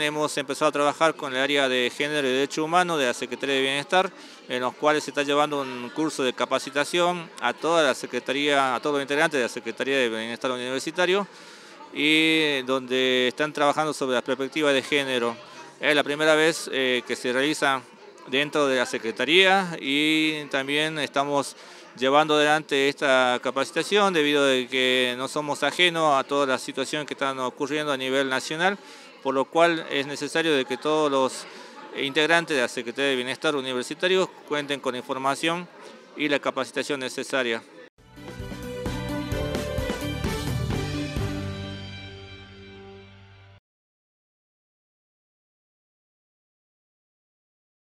Hemos empezado a trabajar con el área de género y derecho humano de la Secretaría de Bienestar, en los cuales se está llevando un curso de capacitación a toda la Secretaría, a todos los integrantes de la Secretaría de Bienestar Universitario, y donde están trabajando sobre la perspectiva de género. Es la primera vez eh, que se realiza dentro de la Secretaría y también estamos llevando adelante esta capacitación debido a que no somos ajenos a todas las situaciones que están ocurriendo a nivel nacional, por lo cual es necesario de que todos los integrantes de la Secretaría de Bienestar Universitario cuenten con información y la capacitación necesaria.